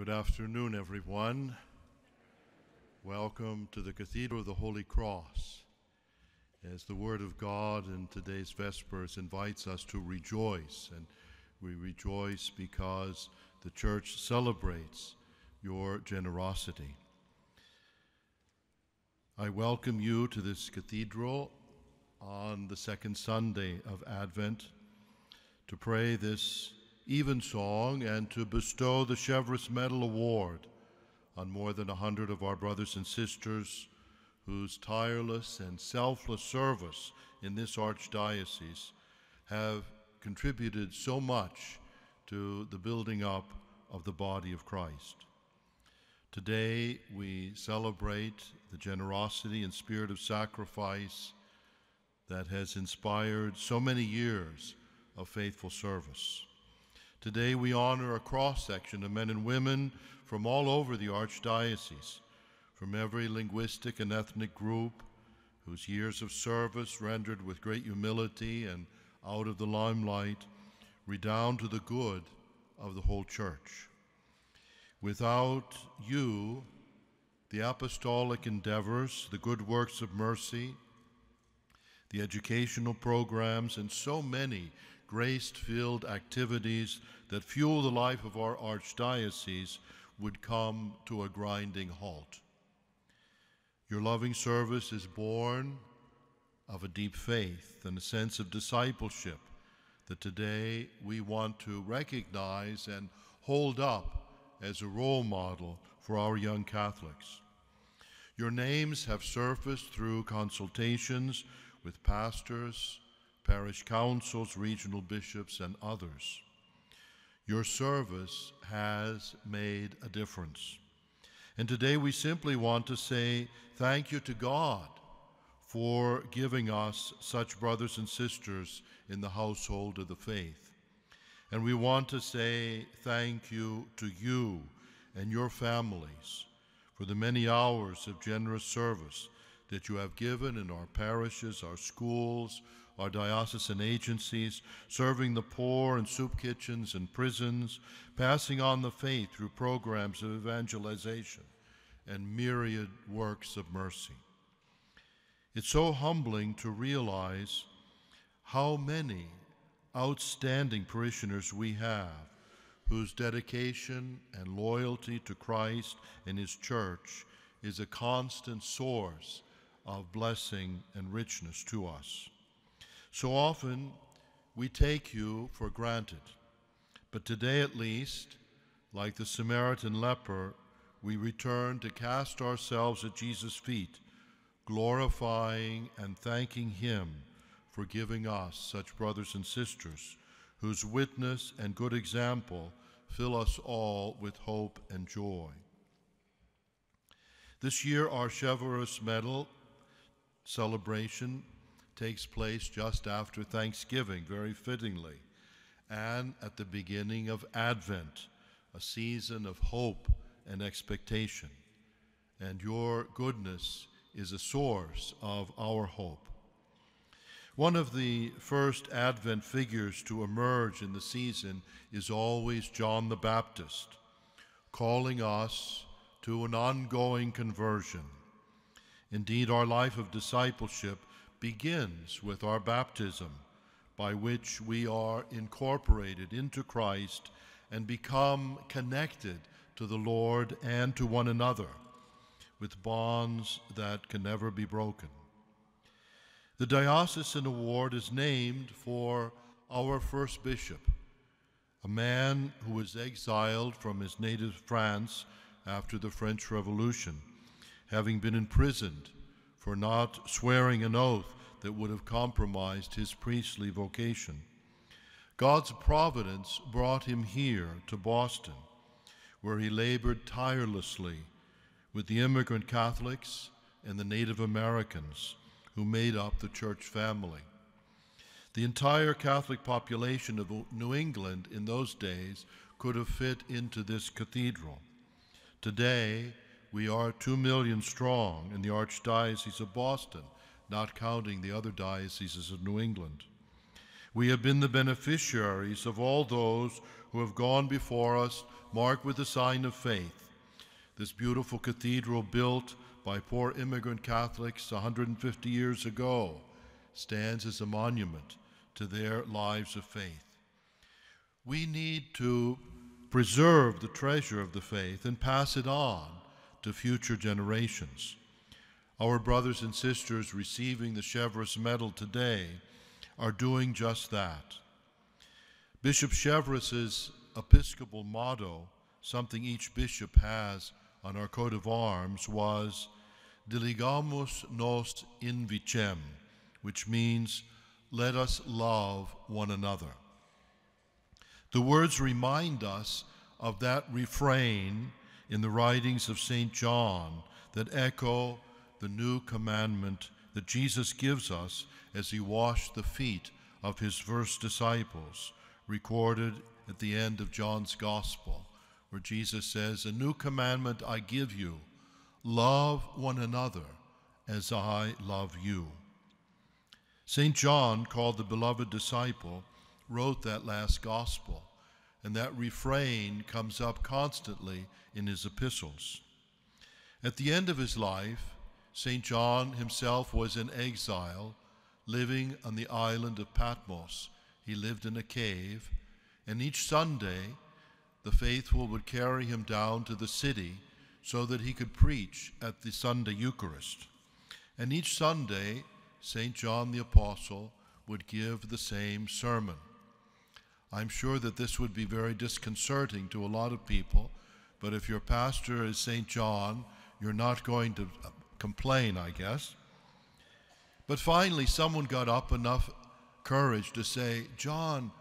Good afternoon, everyone. Welcome to the Cathedral of the Holy Cross. As the Word of God in today's Vespers invites us to rejoice, and we rejoice because the Church celebrates your generosity. I welcome you to this cathedral on the second Sunday of Advent to pray this evensong and to bestow the Cheverus Medal Award on more than a hundred of our brothers and sisters whose tireless and selfless service in this archdiocese have contributed so much to the building up of the body of Christ. Today we celebrate the generosity and spirit of sacrifice that has inspired so many years of faithful service. Today we honor a cross section of men and women from all over the Archdiocese, from every linguistic and ethnic group, whose years of service, rendered with great humility and out of the limelight, redound to the good of the whole Church. Without you, the apostolic endeavors, the good works of mercy, the educational programs, and so many grace filled activities that fuel the life of our archdiocese would come to a grinding halt. Your loving service is born of a deep faith and a sense of discipleship that today we want to recognize and hold up as a role model for our young Catholics. Your names have surfaced through consultations with pastors, parish councils, regional bishops, and others. Your service has made a difference. And today we simply want to say thank you to God for giving us such brothers and sisters in the household of the faith. And we want to say thank you to you and your families for the many hours of generous service that you have given in our parishes, our schools, our diocesan agencies, serving the poor in soup kitchens and prisons, passing on the faith through programs of evangelization and myriad works of mercy. It's so humbling to realize how many outstanding parishioners we have whose dedication and loyalty to Christ and His church is a constant source of blessing and richness to us. So often we take you for granted, but today at least, like the Samaritan leper, we return to cast ourselves at Jesus' feet, glorifying and thanking Him for giving us such brothers and sisters whose witness and good example fill us all with hope and joy. This year, our Cheverus Medal celebration takes place just after Thanksgiving, very fittingly, and at the beginning of Advent, a season of hope and expectation. And your goodness is a source of our hope. One of the first Advent figures to emerge in the season is always John the Baptist, calling us to an ongoing conversion. Indeed, our life of discipleship begins with our baptism, by which we are incorporated into Christ and become connected to the Lord and to one another with bonds that can never be broken. The Diocesan Award is named for our first bishop, a man who was exiled from his native France after the French Revolution, having been imprisoned for not swearing an oath that would have compromised his priestly vocation. God's providence brought him here to Boston, where he labored tirelessly with the immigrant Catholics and the Native Americans who made up the church family. The entire Catholic population of New England in those days could have fit into this cathedral. Today, we are two million strong in the Archdiocese of Boston, not counting the other dioceses of New England. We have been the beneficiaries of all those who have gone before us, marked with the sign of faith. This beautiful cathedral, built by poor immigrant Catholics 150 years ago, stands as a monument to their lives of faith. We need to preserve the treasure of the faith and pass it on to future generations. Our brothers and sisters receiving the Cheverus Medal today are doing just that. Bishop Cheverus's episcopal motto, something each bishop has on our coat of arms, was Diligamus nos in vicem, which means let us love one another. The words remind us of that refrain in the writings of St. John that echo the new commandment that Jesus gives us as he washed the feet of his first disciples, recorded at the end of John's Gospel, where Jesus says, A new commandment I give you love one another as I love you. St. John, called the beloved disciple, wrote that last Gospel, and that refrain comes up constantly in his epistles. At the end of his life, St. John himself was in exile, living on the island of Patmos. He lived in a cave, and each Sunday the faithful would carry him down to the city so that he could preach at the Sunday Eucharist. And each Sunday, St. John the Apostle would give the same sermon. I'm sure that this would be very disconcerting to a lot of people, but if your pastor is St. John, you're not going to uh, complain, I guess. But finally, someone got up enough courage to say, John,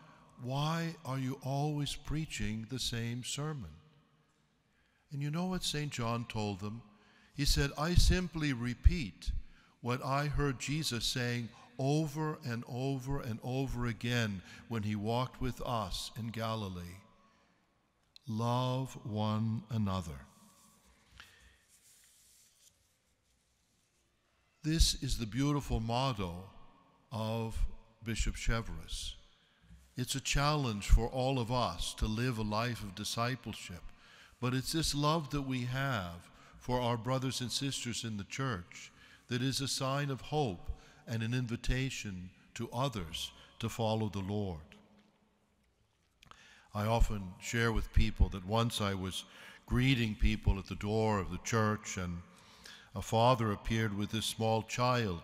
why are you always preaching the same sermon? And you know what St. John told them? He said, I simply repeat what I heard Jesus saying over and over and over again when he walked with us in Galilee love one another. This is the beautiful motto of Bishop Cheverus. It's a challenge for all of us to live a life of discipleship, but it's this love that we have for our brothers and sisters in the church that is a sign of hope and an invitation to others to follow the Lord. I often share with people that once I was greeting people at the door of the church and a father appeared with this small child.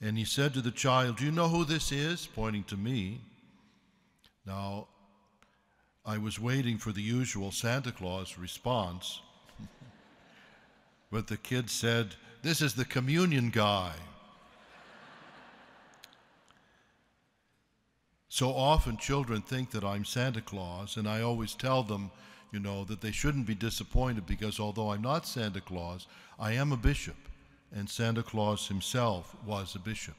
And he said to the child, Do you know who this is? pointing to me. Now, I was waiting for the usual Santa Claus response. but the kid said, This is the communion guy. So often children think that I'm Santa Claus, and I always tell them, you know, that they shouldn't be disappointed because although I'm not Santa Claus, I am a bishop, and Santa Claus himself was a bishop.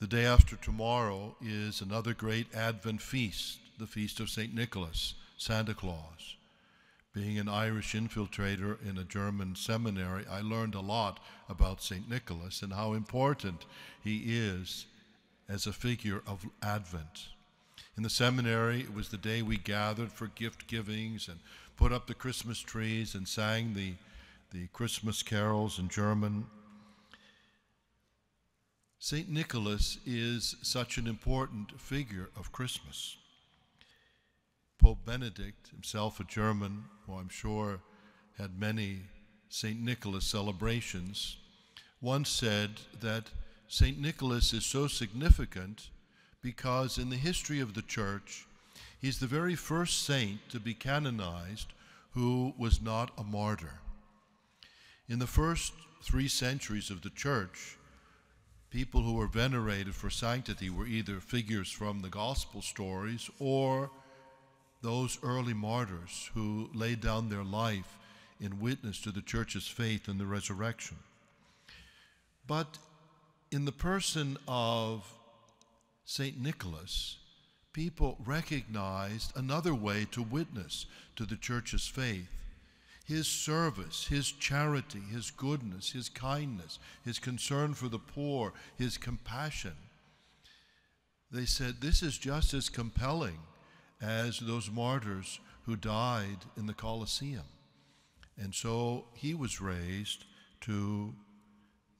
The day after tomorrow is another great Advent feast, the feast of St. Nicholas, Santa Claus. Being an Irish infiltrator in a German seminary, I learned a lot about St. Nicholas and how important he is as a figure of Advent. In the seminary, it was the day we gathered for gift givings and put up the Christmas trees and sang the, the Christmas carols in German. St. Nicholas is such an important figure of Christmas. Pope Benedict, himself a German, who I'm sure had many St. Nicholas celebrations, once said that St. Nicholas is so significant because in the history of the church, he's the very first saint to be canonized who was not a martyr. In the first three centuries of the church, people who were venerated for sanctity were either figures from the gospel stories or those early martyrs who laid down their life in witness to the church's faith in the resurrection. But in the person of St. Nicholas, people recognized another way to witness to the church's faith. His service, his charity, his goodness, his kindness, his concern for the poor, his compassion. they said, This is just as compelling as those martyrs who died in the Colosseum. And so he was raised to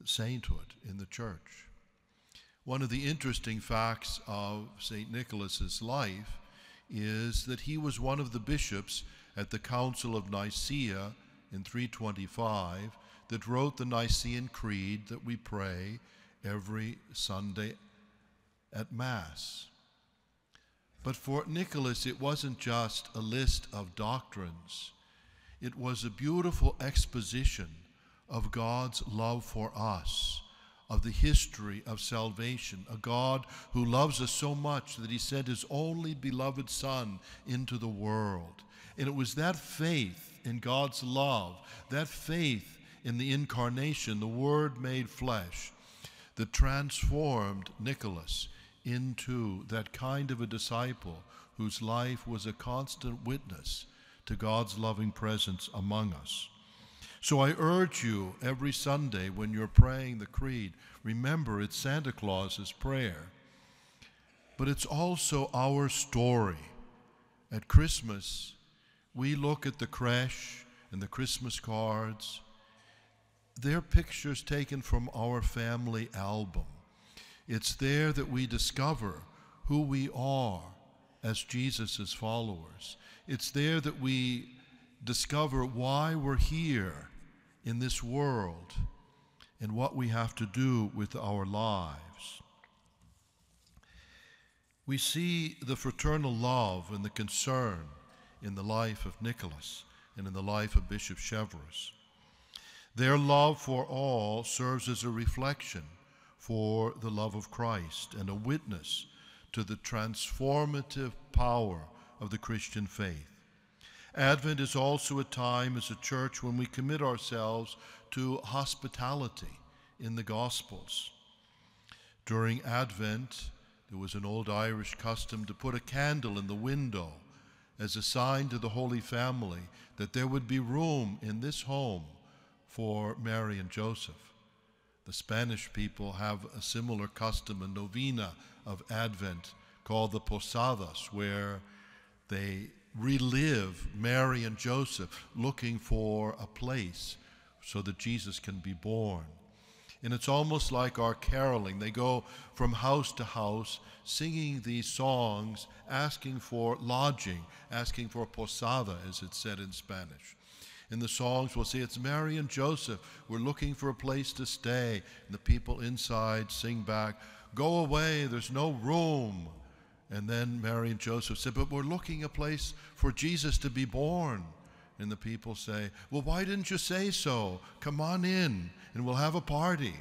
sainthood in the church. One of the interesting facts of St. Nicholas's life is that he was one of the bishops at the Council of Nicaea in 325 that wrote the Nicene Creed that we pray every Sunday at Mass. But for Nicholas, it wasn't just a list of doctrines, it was a beautiful exposition of God's love for us, of the history of salvation, a God who loves us so much that he sent his only beloved Son into the world. And it was that faith in God's love, that faith in the incarnation, the Word made flesh, that transformed Nicholas into that kind of a disciple whose life was a constant witness to God's loving presence among us. So I urge you every Sunday when you're praying the creed, remember it's Santa Claus's prayer, but it's also our story. At Christmas, we look at the creche and the Christmas cards. They're pictures taken from our family album. It's there that we discover who we are as Jesus' followers. It's there that we discover why we're here in this world and what we have to do with our lives. We see the fraternal love and the concern in the life of Nicholas and in the life of Bishop Cheverus. Their love for all serves as a reflection for the love of Christ and a witness to the transformative power of the Christian faith. Advent is also a time as a church when we commit ourselves to hospitality in the Gospels. During Advent, there was an old Irish custom to put a candle in the window as a sign to the Holy Family that there would be room in this home for Mary and Joseph. The Spanish people have a similar custom, a novena of Advent called the Posadas, where they relive Mary and Joseph looking for a place so that Jesus can be born. And it's almost like our caroling. They go from house to house singing these songs, asking for lodging, asking for posada, as it's said in Spanish. In the songs, we'll see it's Mary and Joseph. We're looking for a place to stay. And the people inside sing back, Go away, there's no room. And then Mary and Joseph said, But we're looking a place for Jesus to be born. And the people say, Well, why didn't you say so? Come on in and we'll have a party.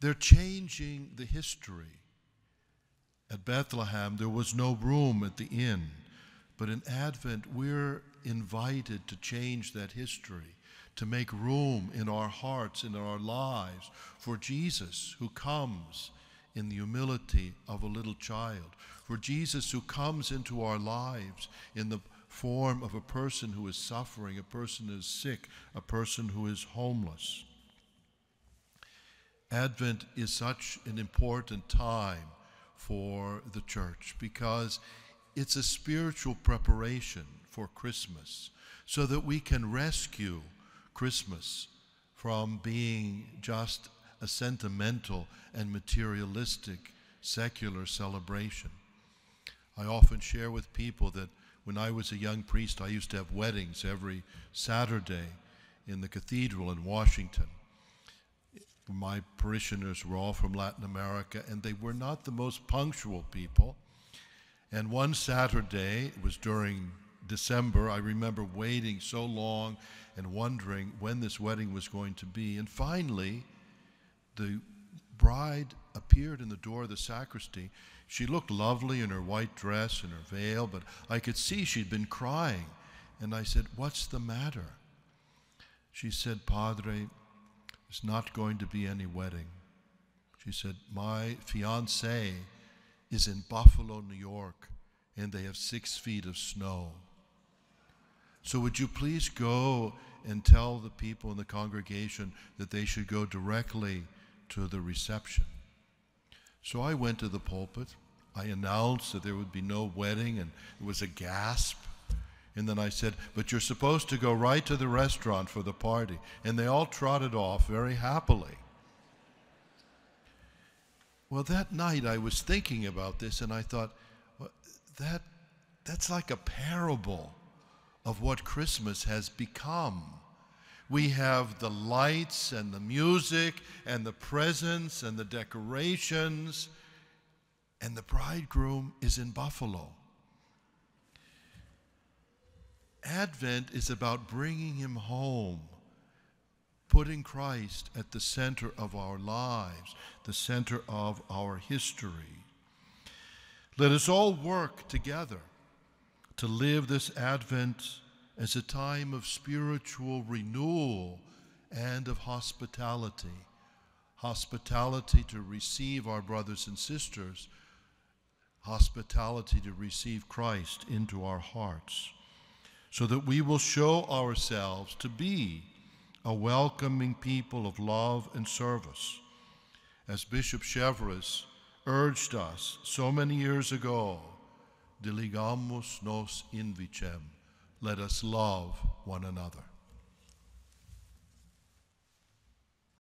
They're changing the history. At Bethlehem, there was no room at the inn. But in Advent, we're invited to change that history, to make room in our hearts, in our lives, for Jesus who comes in the humility of a little child, for Jesus who comes into our lives in the form of a person who is suffering, a person who is sick, a person who is homeless. Advent is such an important time for the church because it's a spiritual preparation for Christmas so that we can rescue Christmas from being just a sentimental and materialistic secular celebration. I often share with people that when I was a young priest, I used to have weddings every Saturday in the cathedral in Washington. My parishioners were all from Latin America, and they were not the most punctual people. And one Saturday, it was during December, I remember waiting so long and wondering when this wedding was going to be. And finally, the bride appeared in the door of the sacristy. She looked lovely in her white dress and her veil, but I could see she'd been crying. And I said, What's the matter? She said, Padre, there's not going to be any wedding. She said, My fiance is in Buffalo, New York, and they have six feet of snow. So would you please go and tell the people in the congregation that they should go directly to the reception. So I went to the pulpit. I announced that there would be no wedding, and it was a gasp. And then I said, But you're supposed to go right to the restaurant for the party. And they all trotted off very happily. Well, that night I was thinking about this and I thought, well, that, that's like a parable of what Christmas has become. We have the lights and the music and the presents and the decorations, and the bridegroom is in Buffalo. Advent is about bringing him home, putting Christ at the center of our lives, the center of our history. Let us all work together to live this Advent as a time of spiritual renewal and of hospitality. Hospitality to receive our brothers and sisters, hospitality to receive Christ into our hearts so that we will show ourselves to be a welcoming people of love and service. As Bishop Cheverus urged us so many years ago, diligamus nos invicem, let us love one another.